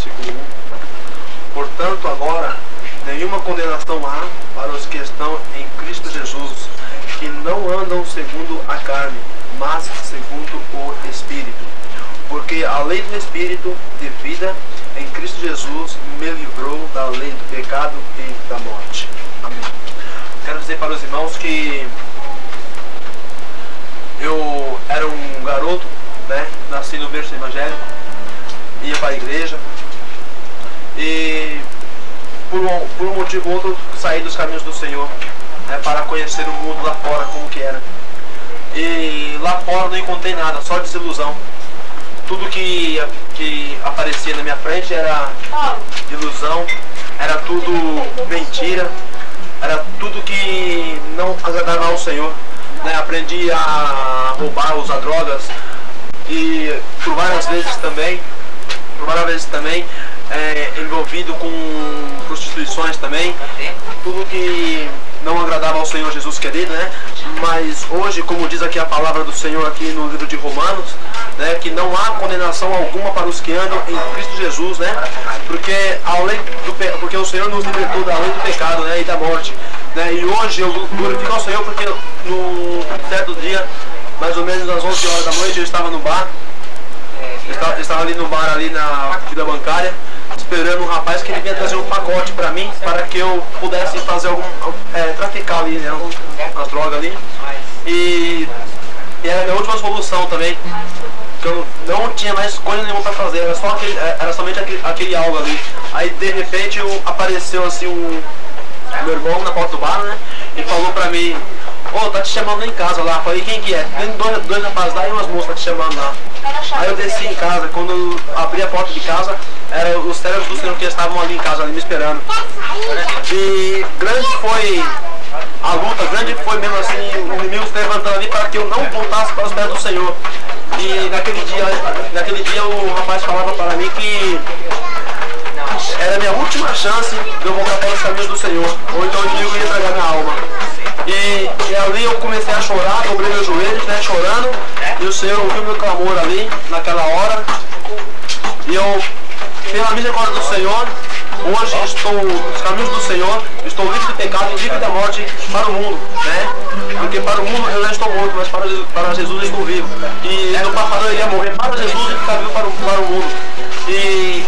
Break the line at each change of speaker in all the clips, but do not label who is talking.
versículo 1. Portanto, agora, nenhuma condenação há para os que estão em Cristo Jesus, que não andam segundo a carne, mas segundo o Espírito. Porque a lei do Espírito de vida em Cristo Jesus me livrou da lei do pecado e da morte. Amém. Quero dizer para os irmãos que eu era um garoto, né? Nasci no berço evangélico, ia para a igreja, e por um, por um motivo ou outro saí dos caminhos do Senhor né, para conhecer o mundo lá fora como que era. E lá fora não encontrei nada, só desilusão. Tudo que, que aparecia na minha frente era ilusão, era tudo mentira, era tudo que não agradava ao Senhor. Né? Aprendi a roubar, usar drogas e por várias vezes também, por várias vezes também, é, envolvido com prostituições também, tudo que não agradava ao Senhor Jesus querido, né? Mas hoje, como diz aqui a palavra do Senhor aqui no livro de Romanos, né, que não há condenação alguma para os que andam em Cristo Jesus, né? Porque a lei do porque o Senhor nos libertou da lei do pecado, né, e da morte, né? E hoje eu glorifico ao Senhor porque no certo dia, mais ou menos às 11 horas da noite, eu estava no bar, estava, eu estava ali no bar ali na vida bancária esperando um rapaz que ele vinha trazer um pacote para mim, para que eu pudesse fazer algum, é, traficar ali, né, as drogas ali. E, e era a minha última solução também, que eu não tinha mais coisa nenhuma para fazer, era, só aquele, é, era somente aquele, aquele algo ali. Aí de repente eu, apareceu assim um meu irmão na porta do bar, né, e falou pra mim, Ô, oh, tá te chamando em casa lá. Falei, quem que é? Tem dois, dois rapazes lá e umas moças te chamando lá. Aí eu desci em casa, quando eu abri a porta de casa, eram os servos do Senhor que estavam ali em casa, ali me esperando. E grande foi a luta, grande foi mesmo assim, o inimigo se levantando ali para que eu não voltasse para os pés do Senhor. E naquele dia, naquele dia o rapaz falava para mim que era a minha última chance de eu voltar para os caminhos do Senhor. Ou então o inimigo ia entregar minha alma. E, e, ali eu chorar, dobrei meus joelhos, né, chorando. E o Senhor ouviu meu clamor ali, naquela hora. E eu, pela misericórdia do Senhor, hoje estou nos caminhos do Senhor, estou livre do pecado, livre da morte para o mundo, né? Porque para o mundo eu já estou morto, mas para Jesus, para Jesus eu estou vivo. E no passado eu ia morrer para Jesus e ficar vivo para o, para o mundo. E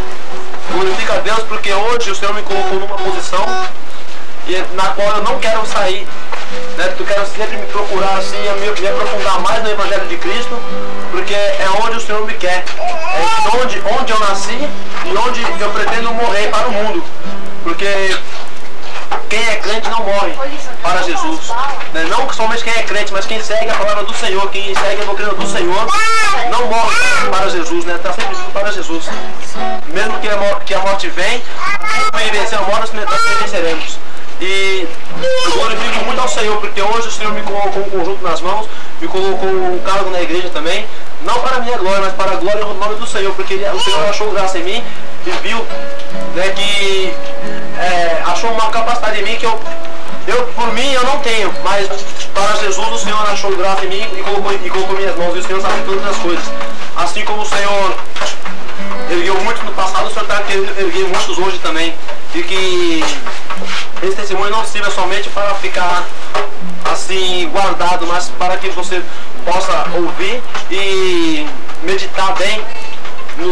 glorifica a Deus porque hoje o Senhor me colocou numa posição na qual eu não quero sair né? Tu quero sempre me assim, me, me aprofundar mais no Evangelho de Cristo, porque é onde o Senhor me quer. É onde, onde eu nasci e onde eu pretendo morrer para o mundo. Porque quem é crente não morre para Jesus. Né? Não somente quem é crente, mas quem segue a palavra do Senhor, quem segue a doutrina do Senhor, não morre para Jesus, né? Está sempre para Jesus. Mesmo que a, morte, que a morte vem, vencer a morte, nós venceremos. E eu glorifico muito Senhor, porque hoje o Senhor me colocou um conjunto nas mãos, me colocou um cargo na igreja também, não para a minha glória, mas para a glória e o nome do Senhor, porque o Senhor achou graça em mim e viu né, que é, achou uma capacidade em mim que eu, eu, por mim, eu não tenho, mas para Jesus o Senhor achou graça em mim e colocou, e colocou minhas mãos, e o Senhor sabe todas as coisas. Assim como o Senhor ergueu muitos no passado, o Senhor está erguer muitos hoje também. E que esse testemunho não sirva somente para ficar assim guardado, mas para que você possa ouvir e meditar bem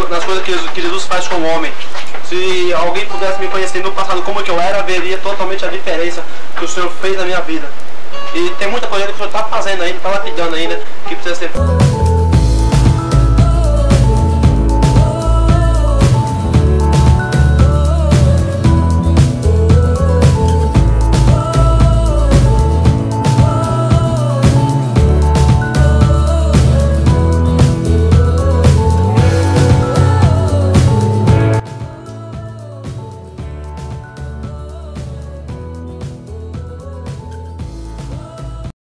nas coisas que Jesus faz com o homem. Se alguém pudesse me conhecer no passado como que eu era, veria totalmente a diferença que o Senhor fez na minha vida. E tem muita coisa que o Senhor está fazendo ainda, está lapidando ainda, que precisa ser